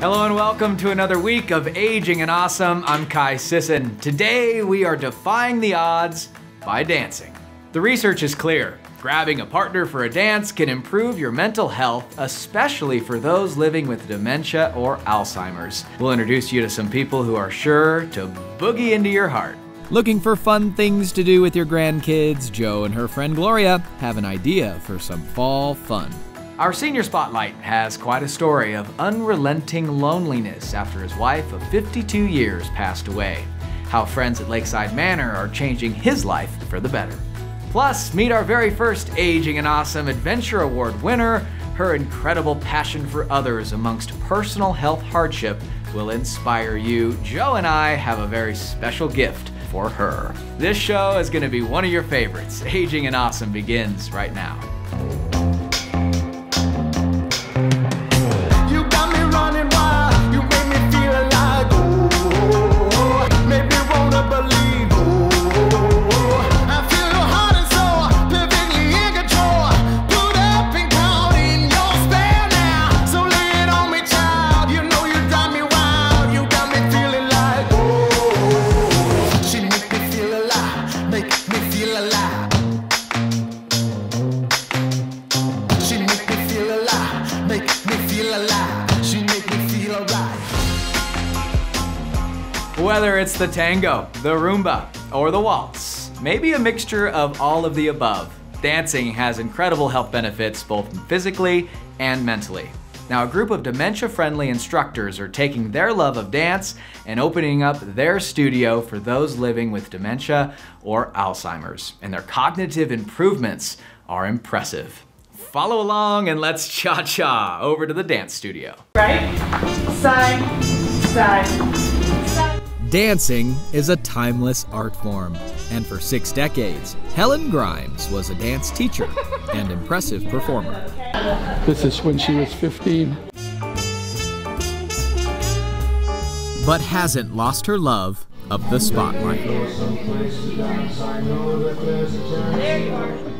Hello and welcome to another week of Aging and Awesome. I'm Ky Sisson. Today we are defying the odds by dancing. The research is clear. Grabbing a partner for a dance can improve your mental health, especially for those living with dementia or Alzheimer's. We'll introduce you to some people who are sure to boogie into your heart. Looking for fun things to do with your grandkids, Joe and her friend Gloria have an idea for some fall fun. Our senior spotlight has quite a story of unrelenting loneliness after his wife of 52 years passed away. How friends at Lakeside Manor are changing his life for the better. Plus, meet our very first Aging and Awesome Adventure Award winner. Her incredible passion for others amongst personal health hardship will inspire you. Joe and I have a very special gift for her. This show is going to be one of your favorites. Aging and Awesome begins right now. The tango, the rumba, or the waltz, maybe a mixture of all of the above, dancing has incredible health benefits both physically and mentally. Now, a group of dementia friendly instructors are taking their love of dance and opening up their studio for those living with dementia or Alzheimer's, and their cognitive improvements are impressive. Follow along and let's cha cha over to the dance studio. Right, side, side. Dancing is a timeless art form, and for six decades, Helen Grimes was a dance teacher and impressive performer. This is when she was 15. But hasn't lost her love of the spotlight.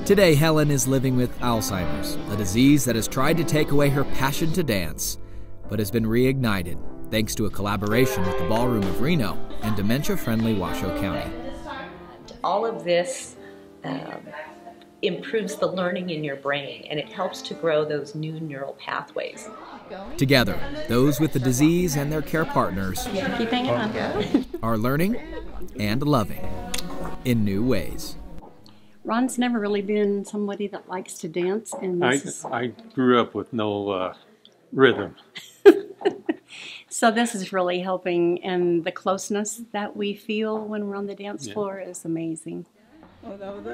Today, Helen is living with Alzheimer's, a disease that has tried to take away her passion to dance, but has been reignited thanks to a collaboration with the Ballroom of Reno and dementia friendly Washoe County. All of this um, improves the learning in your brain and it helps to grow those new neural pathways. Together, those with the disease and their care partners Keep hanging on. are learning and loving in new ways. Ron's never really been somebody that likes to dance, and I, is, I grew up with no uh, rhythm. so this is really helping. And the closeness that we feel when we're on the dance Yeah. floor is amazing.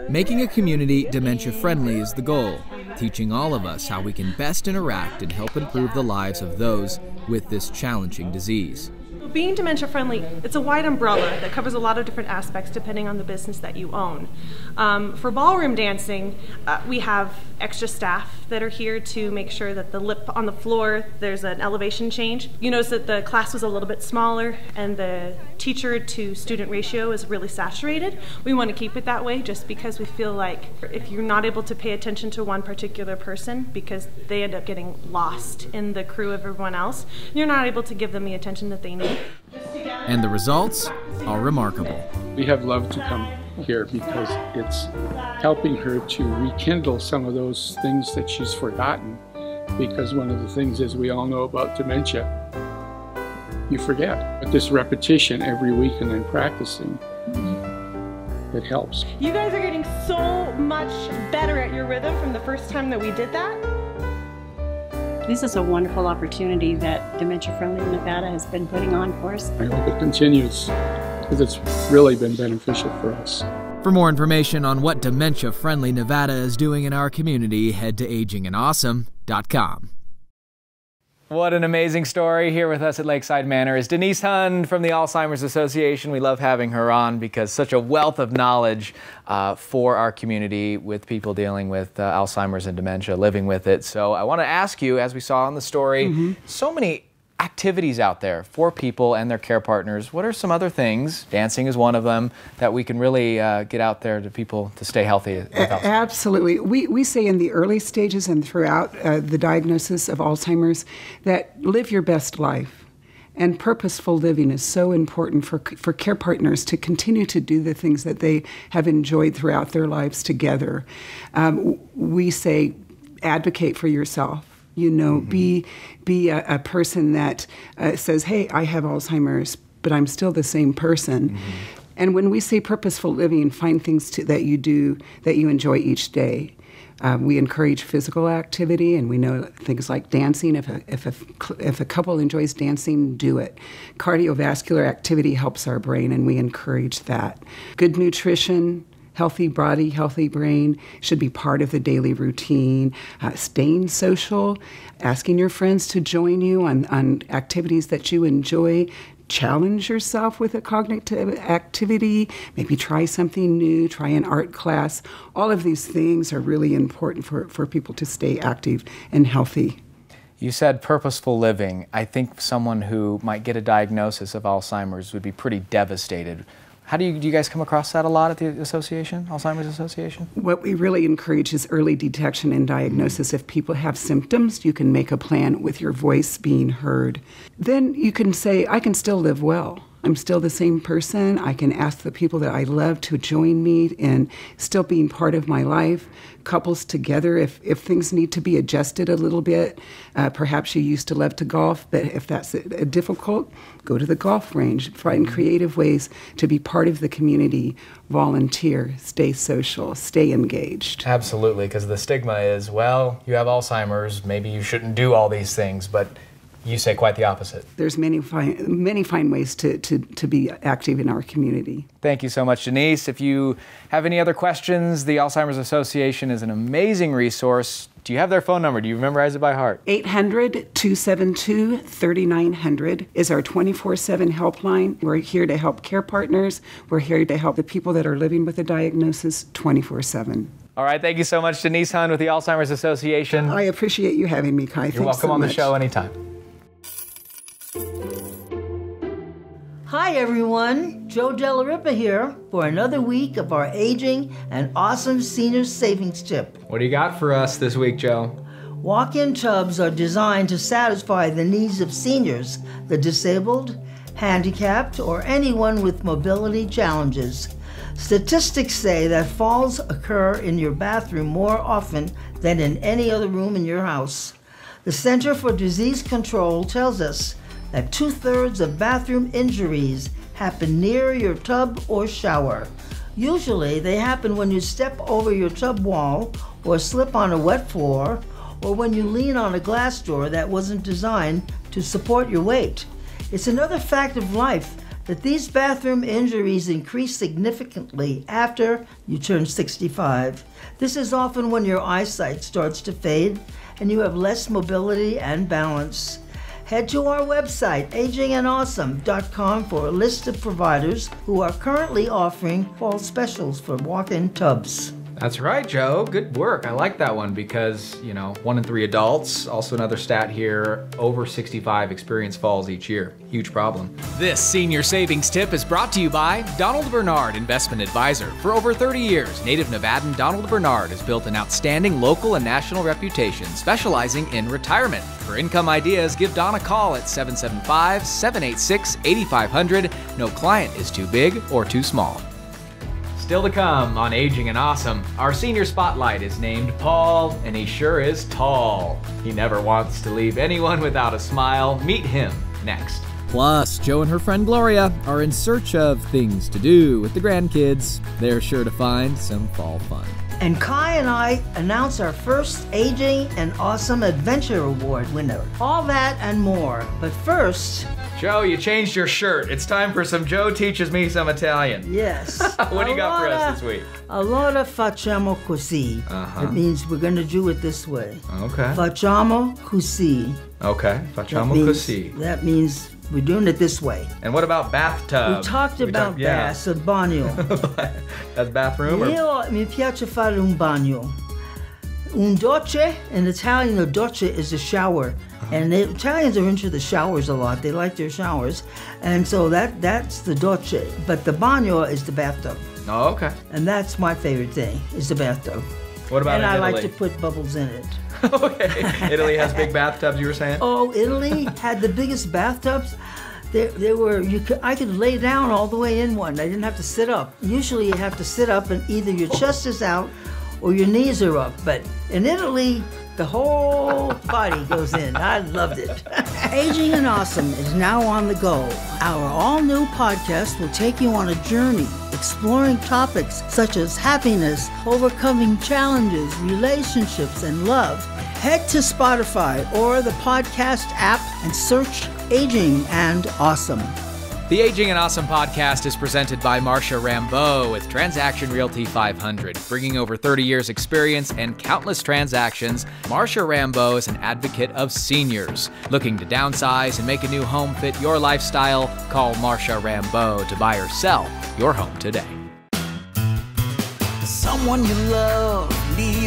Making a community dementia friendly is the goal, teaching all of us how we can best interact and help improve the lives of those with this challenging disease. Being dementia friendly, it's a wide umbrella that covers a lot of different aspects depending on the business that you own. Um, for ballroom dancing, uh, we have extra staff that are here to make sure that the lip on the floor, there's an elevation change. You notice that the class was a little bit smaller and the teacher to student ratio is really saturated. We want to keep it that way just because we feel like if you're not able to pay attention to one particular person because they end up getting lost in the crew of everyone else, you're not able to give them the attention that they need. And the results are remarkable. We have loved to come here because it's helping her to rekindle some of those things that she's forgotten. Because one of the things, as we all know about dementia, you forget. But this repetition every week and then practicing, it helps. You guys are getting so much better at your rhythm from the first time that we did that. This is a wonderful opportunity that Dementia Friendly Nevada has been putting on for us. I hope it continues because it's really been beneficial for us. For more information on what dementia friendly Nevada is doing in our community, head to agingandawesome.com. What an amazing story. Here with us at Lakeside Manor is Denise Hund from the Alzheimer's Association. We love having her on because such a wealth of knowledge uh, for our community with people dealing with uh, Alzheimer's and dementia, living with it. So I want to ask you, as we saw in the story, so many activities out there for people and their care partners. What are some other things? Dancing is one of them that we can really uh, get out there to people to stay healthy. A- absolutely. We, we say in the early stages and throughout uh, the diagnosis of Alzheimer's that live your best life. And purposeful living is so important for, for care partners to continue to do the things that they have enjoyed throughout their lives together. Um, we say advocate for yourself you know, mm-hmm. be be a, a person that uh, says, "Hey, I have Alzheimer's, but I'm still the same person." Mm-hmm. And when we say purposeful living, find things to, that you do that you enjoy each day. Um, we encourage physical activity, and we know things like dancing. If a, if, a, if a couple enjoys dancing, do it. Cardiovascular activity helps our brain, and we encourage that. Good nutrition, healthy body, healthy brain should be part of the daily routine. Uh, staying social, asking your friends to join you on, on activities that you enjoy. Challenge yourself with a cognitive activity, maybe try something new, try an art class. All of these things are really important for, for people to stay active and healthy. You said purposeful living. I think someone who might get a diagnosis of Alzheimer's would be pretty devastated how do you, do you guys come across that a lot at the association, Alzheimer's Association? What we really encourage is early detection and diagnosis. If people have symptoms, you can make a plan with your voice being heard. Then you can say, I can still live well. I'm still the same person. I can ask the people that I love to join me in still being part of my life. Couples together, if, if things need to be adjusted a little bit, uh, perhaps you used to love to golf, but if that's a, a difficult, go to the golf range. Find creative ways to be part of the community, volunteer, stay social, stay engaged. Absolutely, because the stigma is, well, you have Alzheimer's, maybe you shouldn't do all these things, but you say quite the opposite. There's many fine, many fine ways to, to, to be active in our community. Thank you so much, Denise. If you have any other questions, the Alzheimer's Association is an amazing resource. Do you have their phone number? Do you memorize it by heart? 800 272 3900 is our 24 7 helpline. We're here to help care partners. We're here to help the people that are living with a diagnosis 24 7. All right, thank you so much, Denise Hun with the Alzheimer's Association. I appreciate you having me, Ky. You're Thanks welcome so on much. the show anytime. Hi everyone, Joe Della here for another week of our aging and awesome senior savings tip. What do you got for us this week, Joe? Walk-in tubs are designed to satisfy the needs of seniors, the disabled, handicapped, or anyone with mobility challenges. Statistics say that falls occur in your bathroom more often than in any other room in your house. The Center for Disease Control tells us that two thirds of bathroom injuries happen near your tub or shower. Usually, they happen when you step over your tub wall or slip on a wet floor or when you lean on a glass door that wasn't designed to support your weight. It's another fact of life that these bathroom injuries increase significantly after you turn 65. This is often when your eyesight starts to fade and you have less mobility and balance. Head to our website, agingandawesome.com, for a list of providers who are currently offering fall specials for walk in tubs. That's right, Joe. Good work. I like that one because, you know, one in three adults, also another stat here, over 65 experience falls each year. Huge problem. This senior savings tip is brought to you by Donald Bernard Investment Advisor. For over 30 years, native Nevadan Donald Bernard has built an outstanding local and national reputation specializing in retirement. For income ideas, give Don a call at 775 786 8500. No client is too big or too small. Still to come on Aging and Awesome, our senior spotlight is named Paul, and he sure is tall. He never wants to leave anyone without a smile. Meet him next. Plus, Joe and her friend Gloria are in search of things to do with the grandkids. They're sure to find some fall fun. And Ky and I announce our first Aging and Awesome Adventure Award winner. All that and more. But first, Joe, you changed your shirt. It's time for some Joe teaches me some Italian. Yes. what do you got for us this week? Allora facciamo così. Uh-huh. It means we're going to do it this way. Okay. Facciamo così. Okay. Facciamo that means, così. That means we're doing it this way. And what about bathtub? We talked We about talked- yeah. baths, a bagno. That's bathroom or Io mi piace fare un bagno. Un docce, in Italian, a docce is a shower. And the Italians are into the showers a lot. They like their showers. And so that that's the docce. But the bagno is the bathtub. Oh, okay. And that's my favorite thing, is the bathtub. What about and I Italy? like to put bubbles in it. okay. Italy has big bathtubs, you were saying? Oh, Italy had the biggest bathtubs. They, they were you could I could lay down all the way in one. I didn't have to sit up. Usually you have to sit up and either your chest is out or your knees are up. But in Italy, the whole body goes in. I loved it. Aging and Awesome is now on the go. Our all new podcast will take you on a journey exploring topics such as happiness, overcoming challenges, relationships, and love. Head to Spotify or the podcast app and search Aging and Awesome. The Aging and Awesome podcast is presented by Marsha Rambeau with Transaction Realty 500. Bringing over 30 years' experience and countless transactions, Marsha Rambeau is an advocate of seniors. Looking to downsize and make a new home fit your lifestyle? Call Marsha Rambeau to buy or sell your home today. Someone you love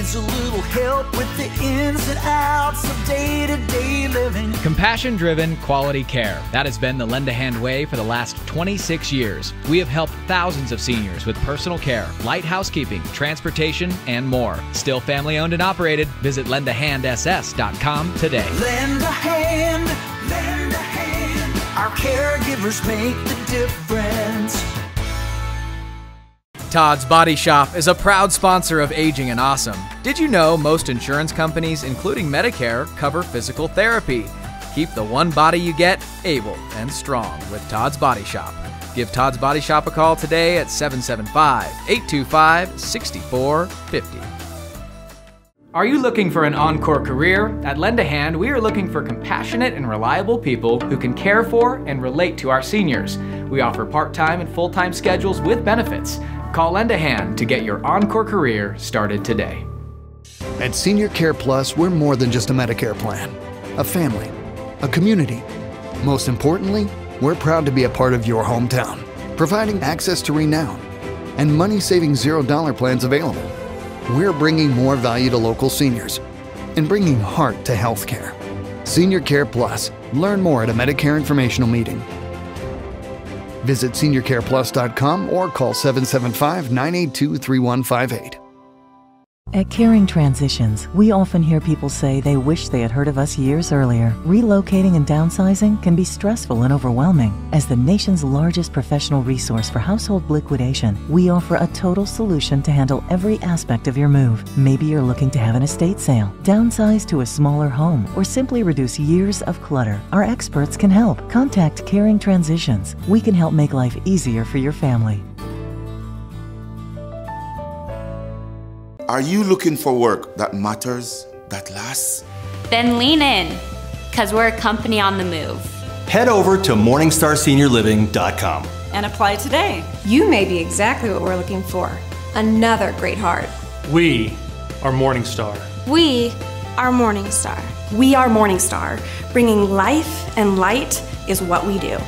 needs a little help with the ins and outs of day to day living. Compassion driven quality care. That has been the Lend a Hand way for the last 26 years. We have helped thousands of seniors with personal care, light housekeeping, transportation, and more. Still family owned and operated. Visit lendahandss.com today. Lend a hand, lend a hand. Our caregivers make the difference. Todd's Body Shop is a proud sponsor of Aging and Awesome. Did you know most insurance companies, including Medicare, cover physical therapy? Keep the one body you get able and strong with Todd's Body Shop. Give Todd's Body Shop a call today at 775 825 6450. Are you looking for an encore career? At Lend a Hand, we are looking for compassionate and reliable people who can care for and relate to our seniors. We offer part time and full time schedules with benefits. Call Lend a Hand to get your encore career started today. At Senior Care Plus, we're more than just a Medicare plan, a family, a community. Most importantly, we're proud to be a part of your hometown, providing access to Renown and money saving $0 plans available. We're bringing more value to local seniors and bringing heart to healthcare. Senior Care Plus. Learn more at a Medicare informational meeting. Visit seniorcareplus.com or call 775 982 3158. At Caring Transitions, we often hear people say they wish they had heard of us years earlier. Relocating and downsizing can be stressful and overwhelming. As the nation's largest professional resource for household liquidation, we offer a total solution to handle every aspect of your move. Maybe you're looking to have an estate sale, downsize to a smaller home, or simply reduce years of clutter. Our experts can help. Contact Caring Transitions. We can help make life easier for your family. Are you looking for work that matters, that lasts? Then lean in, because we're a company on the move. Head over to MorningstarSeniorLiving.com and apply today. You may be exactly what we're looking for another great heart. We are Morningstar. We are Morningstar. We are Morningstar. Bringing life and light is what we do.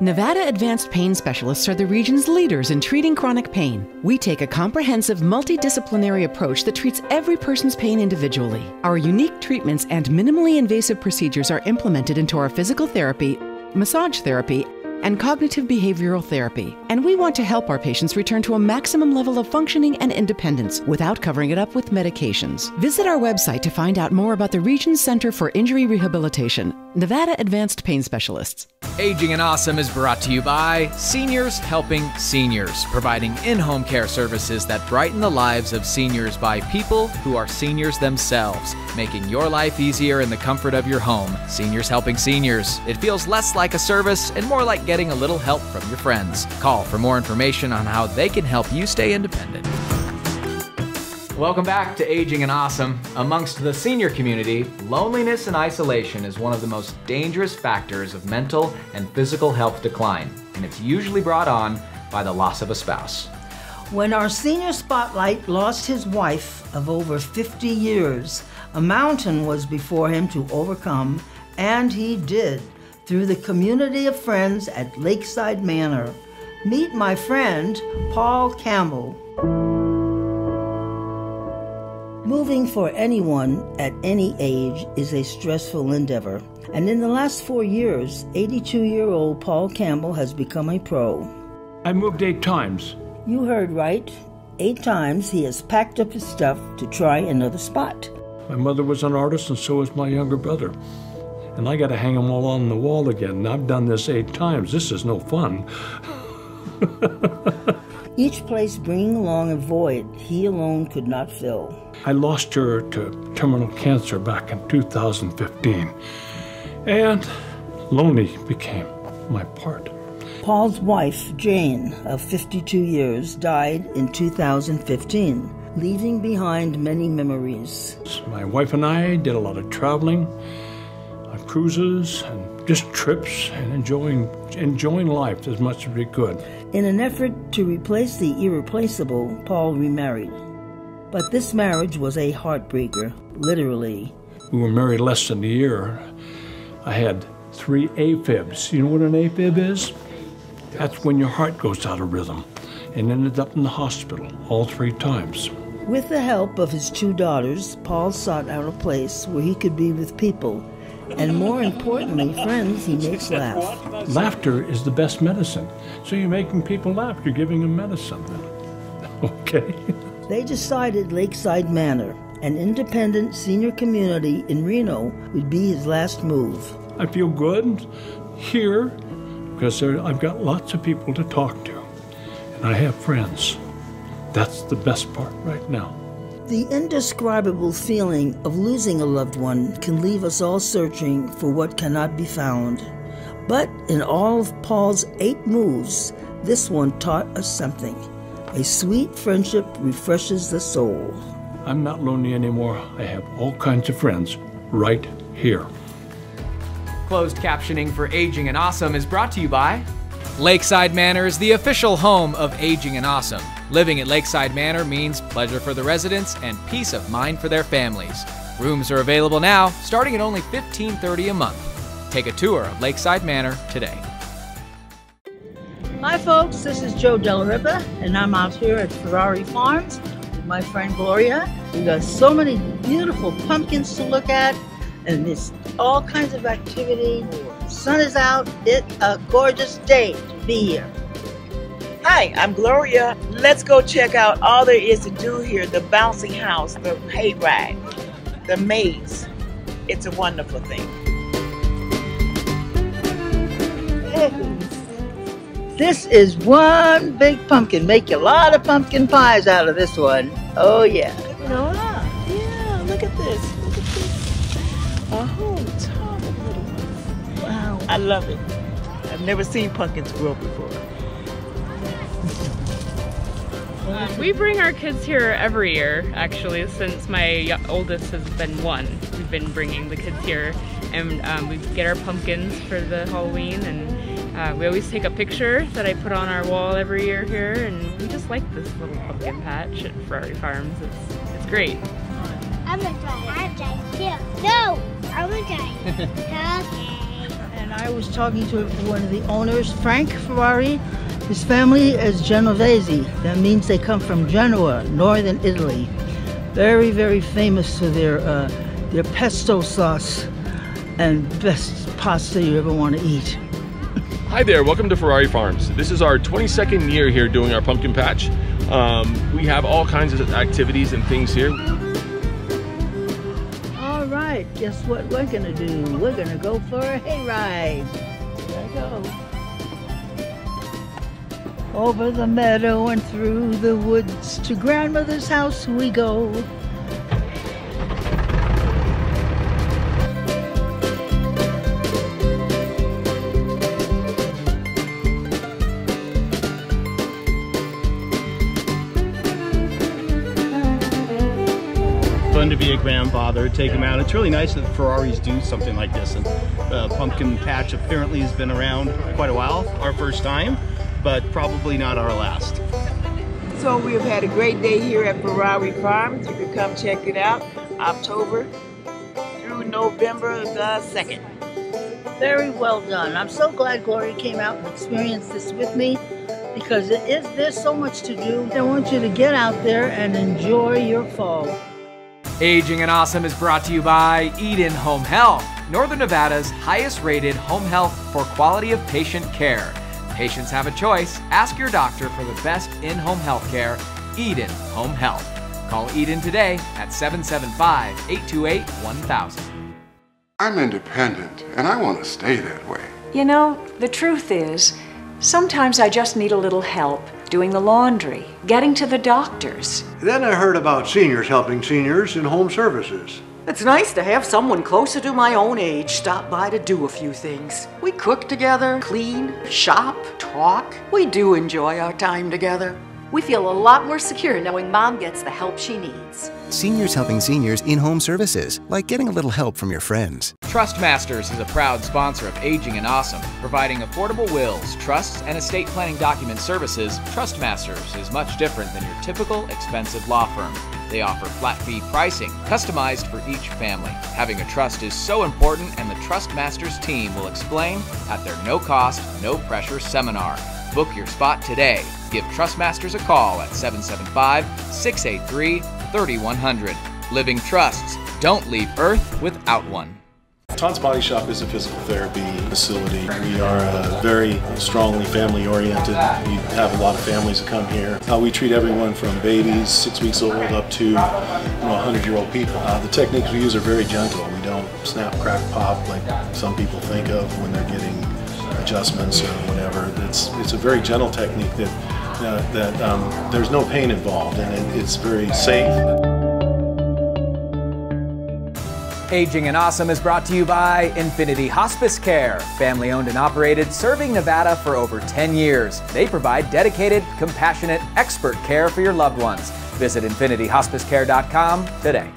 Nevada Advanced Pain Specialists are the region's leaders in treating chronic pain. We take a comprehensive, multidisciplinary approach that treats every person's pain individually. Our unique treatments and minimally invasive procedures are implemented into our physical therapy, massage therapy, and cognitive behavioral therapy. And we want to help our patients return to a maximum level of functioning and independence without covering it up with medications. Visit our website to find out more about the Region Center for Injury Rehabilitation, Nevada Advanced Pain Specialists. Aging and Awesome is brought to you by Seniors Helping Seniors, providing in home care services that brighten the lives of seniors by people who are seniors themselves, making your life easier in the comfort of your home. Seniors Helping Seniors. It feels less like a service and more like getting a little help from your friends. Call for more information on how they can help you stay independent. Welcome back to Aging and Awesome. Amongst the senior community, loneliness and isolation is one of the most dangerous factors of mental and physical health decline, and it's usually brought on by the loss of a spouse. When our senior spotlight lost his wife of over 50 years, a mountain was before him to overcome, and he did through the community of friends at Lakeside Manor. Meet my friend, Paul Campbell. Moving for anyone at any age is a stressful endeavor, and in the last four years, 82 year old Paul Campbell has become a pro. I moved eight times. You heard right. Eight times he has packed up his stuff to try another spot. My mother was an artist, and so was my younger brother. And I got to hang them all on the wall again. And I've done this eight times. This is no fun. Each place bringing along a void he alone could not fill. I lost her to terminal cancer back in 2015. And lonely became my part. Paul's wife, Jane, of 52 years, died in 2015, leaving behind many memories. My wife and I did a lot of traveling cruises and just trips and enjoying enjoying life as much as we could. In an effort to replace the irreplaceable, Paul remarried. But this marriage was a heartbreaker, literally. We were married less than a year. I had three AFibs. You know what an AFib is? That's when your heart goes out of rhythm and ended up in the hospital all three times. With the help of his two daughters, Paul sought out a place where he could be with people, and more importantly, friends he makes laugh. Laughter is the best medicine. So you're making people laugh, you're giving them medicine. Okay. They decided Lakeside Manor, an independent senior community in Reno, would be his last move. I feel good here because there, I've got lots of people to talk to, and I have friends. That's the best part right now. The indescribable feeling of losing a loved one can leave us all searching for what cannot be found. But in all of Paul's eight moves, this one taught us something. A sweet friendship refreshes the soul. I'm not lonely anymore. I have all kinds of friends right here. Closed captioning for Aging and Awesome is brought to you by Lakeside Manor is the official home of Aging and Awesome. Living at Lakeside Manor means pleasure for the residents and peace of mind for their families. Rooms are available now, starting at only $15.30 a month. Take a tour of Lakeside Manor today. Hi, folks. This is Joe Della Ripa, and I'm out here at Ferrari Farms with my friend Gloria. We've got so many beautiful pumpkins to look at, and there's all kinds of activity. Sun is out. It's a gorgeous day to be here. Hi, I'm Gloria. Let's go check out all there is to do here the bouncing house, the hayride, the maze. It's a wonderful thing. This is one big pumpkin. Make a lot of pumpkin pies out of this one. Oh, yeah. Nora, yeah, look at this. Look at this. A whole ton of little ones. Wow. I love it. I've never seen pumpkins grow before. Um, we bring our kids here every year, actually, since my oldest has been one. We've been bringing the kids here, and um, we get our pumpkins for the Halloween, and uh, we always take a picture that I put on our wall every year here, and we just like this little pumpkin patch at Ferrari Farms. It's it's great. I'm gonna try. I'm trying too. No, I'm gonna try. okay. And I was talking to one of the owners, Frank Ferrari. His family is Genovese. That means they come from Genoa, northern Italy. Very, very famous for their uh, their pesto sauce and best pasta you ever want to eat. Hi there, welcome to Ferrari Farms. This is our 22nd year here doing our pumpkin patch. Um, we have all kinds of activities and things here. All right, guess what we're gonna do? We're gonna go for a hayride. There I go. Over the meadow and through the woods to grandmother's house we go. fun to be a grandfather, take them out. It's really nice that Ferraris do something like this. And uh, Pumpkin Patch apparently has been around quite a while, our first time, but probably not our last. So we have had a great day here at Ferrari Farms. You can come check it out October through November the 2nd. Very well done. I'm so glad Gloria came out and experienced this with me because it is there's so much to do. I want you to get out there and enjoy your fall. Aging and Awesome is brought to you by Eden Home Health, Northern Nevada's highest rated home health for quality of patient care. Patients have a choice. Ask your doctor for the best in home health care. Eden Home Health. Call Eden today at 775 828 1000. I'm independent and I want to stay that way. You know, the truth is, sometimes I just need a little help doing the laundry, getting to the doctors. Then I heard about seniors helping seniors in home services. It's nice to have someone closer to my own age stop by to do a few things. We cook together, clean, shop, talk. We do enjoy our time together. We feel a lot more secure knowing mom gets the help she needs. Seniors helping seniors in home services, like getting a little help from your friends. Trustmasters is a proud sponsor of Aging and Awesome, providing affordable wills, trusts, and estate planning document services. Trustmasters is much different than your typical expensive law firm. They offer flat fee pricing, customized for each family. Having a trust is so important, and the Trustmasters team will explain at their no cost, no pressure seminar. Book your spot today. Give Trustmasters a call at 775 683 3100. Living trusts. Don't leave Earth without one. Todd's Body Shop is a physical therapy facility. We are uh, very strongly family oriented. We have a lot of families that come here. Uh, we treat everyone from babies, six weeks old, up to you know, 100 year old people. Uh, the techniques we use are very gentle. We don't snap, crack, pop like some people think of when they're getting adjustments or whatever. It's, it's a very gentle technique that, uh, that um, there's no pain involved and it, it's very safe. Aging and Awesome is brought to you by Infinity Hospice Care, family owned and operated, serving Nevada for over 10 years. They provide dedicated, compassionate, expert care for your loved ones. Visit infinityhospicecare.com today.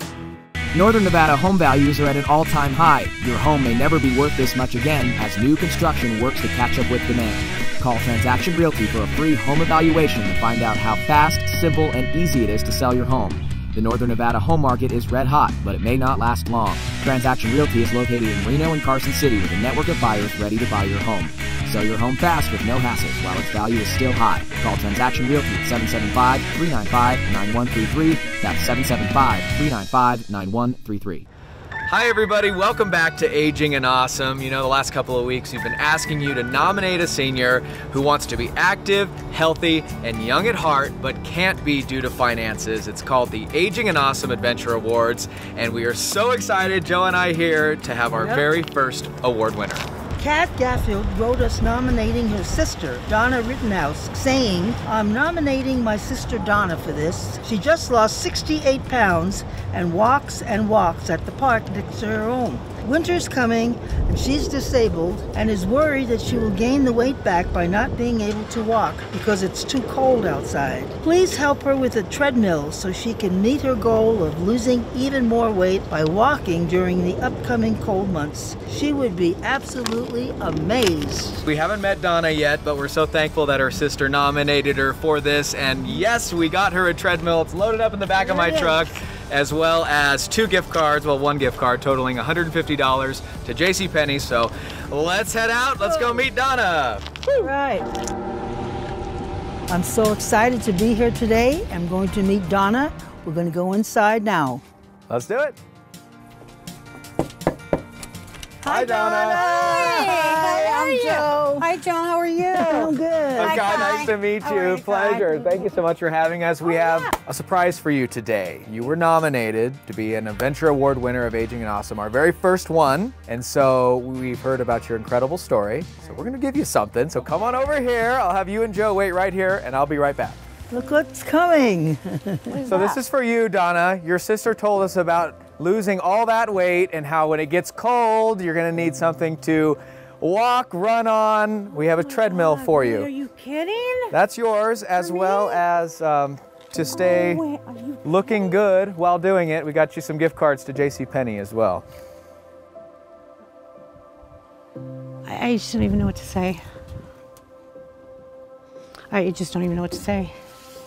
Northern Nevada home values are at an all time high. Your home may never be worth this much again as new construction works to catch up with demand. Call Transaction Realty for a free home evaluation to find out how fast, simple, and easy it is to sell your home. The Northern Nevada home market is red hot, but it may not last long. Transaction Realty is located in Reno and Carson City with a network of buyers ready to buy your home. Sell your home fast with no hassles while its value is still high. Call Transaction Realty at 775 395 9133. That's 775 395 9133. Hi, everybody. Welcome back to Aging and Awesome. You know, the last couple of weeks we've been asking you to nominate a senior who wants to be active, healthy, and young at heart, but can't be due to finances. It's called the Aging and Awesome Adventure Awards, and we are so excited, Joe and I, here to have our Yep. very first award winner. Kat Gaffield wrote us nominating her sister, Donna Rittenhouse, saying, I'm nominating my sister Donna for this. She just lost 68 pounds and walks and walks at the park next to her home. Winter's coming and she's disabled and is worried that she will gain the weight back by not being able to walk because it's too cold outside. Please help her with a treadmill so she can meet her goal of losing even more weight by walking during the upcoming cold months. She would be absolutely amazed. We haven't met Donna yet, but we're so thankful that her sister nominated her for this. And yes, we got her a treadmill. It's loaded up in the back of my truck, as well as two gift cards, well, one gift card totaling $150 to JCPenney. So let's head out. Let's go meet Donna. Right. I'm so excited to be here today. I'm going to meet Donna. We're going to go inside now. Let's do it. Hi, Donna. Hi, I'm Joe. Hi, Joan. How are you? I'm good. Hi, Okay, nice to meet you. Pleasure. Thank you so much for having us. We oh, have a surprise for you today. You were nominated to be an Adventure Award winner of Aging and Awesome, our very first one. And so we've heard about your incredible story. So we're going to give you something. So come on over here. I'll have you and Joe wait right here, and I'll be right back. Look what's coming. So this is for you, Donna. Your sister told us about losing all that weight and how when it gets cold, you're going to need something to walk, run on. We have a treadmill for you. Are you kidding? That's yours, as well as um, to stay Oh, wait, looking good while doing it. We got you some gift cards to JCPenney as well. I, I just don't even know what to say. I just don't even know what to say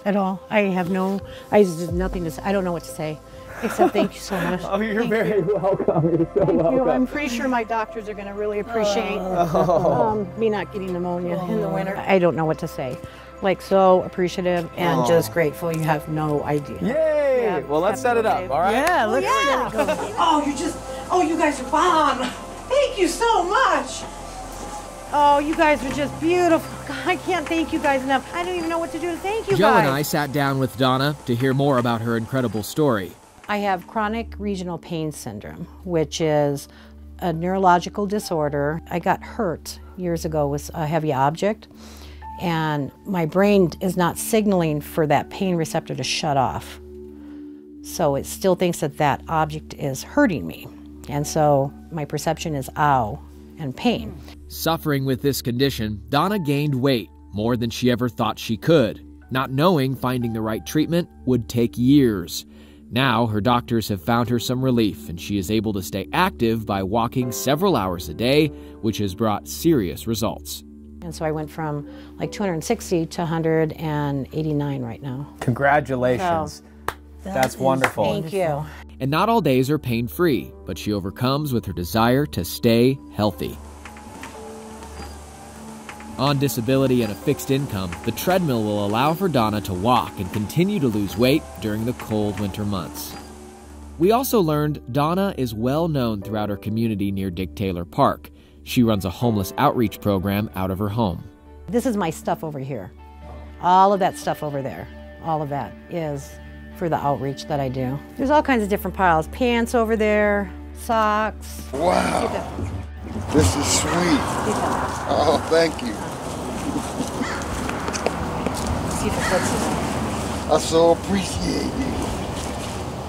at all. I have no, I just nothing to say. I don't know what to say. Except thank you so much. Oh, you're Thank very you. welcome. You're so Thank welcome. you. I'm pretty sure my doctors are going to really appreciate Oh. um, me not getting pneumonia in the winter. I don't know what to say. Like so appreciative and Oh. just grateful. You have no idea. Yay! Hey, well, let's set it up, all right? Yeah, Oh, let's yeah. get it. Oh, you just, oh, you guys are bomb. Thank you so much. Oh, you guys are just beautiful. I can't thank you guys enough. I don't even know what to do to thank you Joe guys. and I sat down with Donna to hear more about her incredible story. I have chronic regional pain syndrome, which is a neurological disorder. I got hurt years ago with a heavy object, and my brain is not signaling for that pain receptor to shut off. So it still thinks that that object is hurting me. And so my perception is ow and pain. Suffering with this condition, Donna gained weight more than she ever thought she could, not knowing finding the right treatment would take years. Now, her doctors have found her some relief, and she is able to stay active by walking several hours a day, which has brought serious results. And so I went from like 260 to 189 right now. Congratulations. That's wonderful. Thank you. And not all days are pain free, but she overcomes with her desire to stay healthy. On disability and a fixed income, the treadmill will allow for Donna to walk and continue to lose weight during the cold winter months. We also learned Donna is well known throughout her community near Dick Taylor Park. She runs a homeless outreach program out of her home. This is my stuff over here. All of that stuff over there, all of that is for the outreach that I do. There's all kinds of different piles. Pants over there, socks. Wow. This is sweet. Oh, thank you. See if it fits in there. I so appreciate you.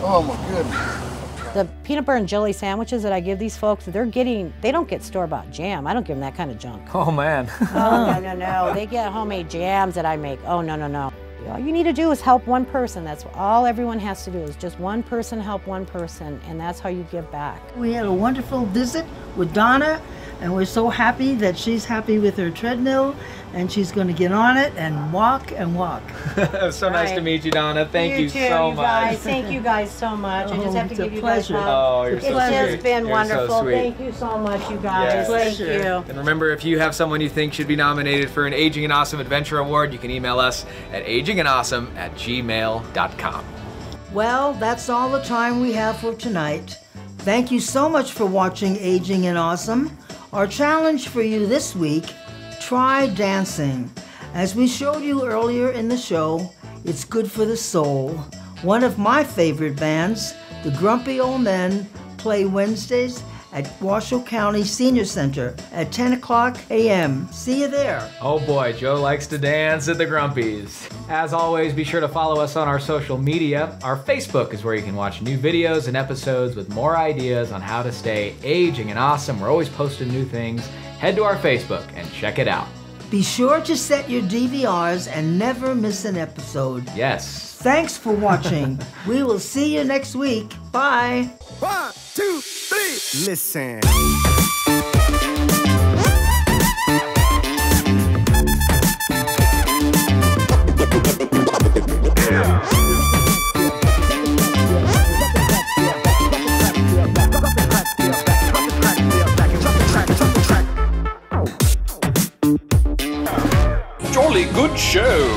Oh my goodness. The peanut butter and jelly sandwiches that I give these folks, they're getting, they don't get store-bought jam. I don't give them that kind of junk. Oh, man. Oh, no, no, no. They get homemade jams that I make. Oh, no, no, no. All you need to do is help one person. That's all everyone has to do is just one person help one person, and that's how you give back. We had a wonderful visit with Donna, and we're so happy that she's happy with her treadmill, and she's going to get on it and walk and walk. so nice to meet you, Donna. Thank you, too, so you much. Guys. Thank you guys so much. I Oh, just have to it's a give you pleasure. guys love. Oh, you're it's so just sweet. been You're so wonderful. sweet. Thank you so much, you guys. Yes. Thank you. And remember, if you have someone you think should be nominated for an Aging and Awesome Adventure Award, you can email us at agingandawesome at gmail.com. Well, that's all the time we have for tonight. Thank you so much for watching Aging and Awesome. Our challenge for you this week try dancing. As we showed you earlier in the show, it's good for the soul. One of my favorite bands, the Grumpy Old Men, play Wednesdays at Washoe County Senior Center at 10 o'clock a.m. See you there. Oh boy, Joe likes to dance at the Grumpies. As always, be sure to follow us on our social media. Our Facebook is where you can watch new videos and episodes with more ideas on how to stay aging and awesome. We're always posting new things. Head to our Facebook and check it out. Be sure to set your DVRs and never miss an episode. Yes. Thanks for watching. we will see you next week. Bye. One, two, three. Listen. Jolly good show.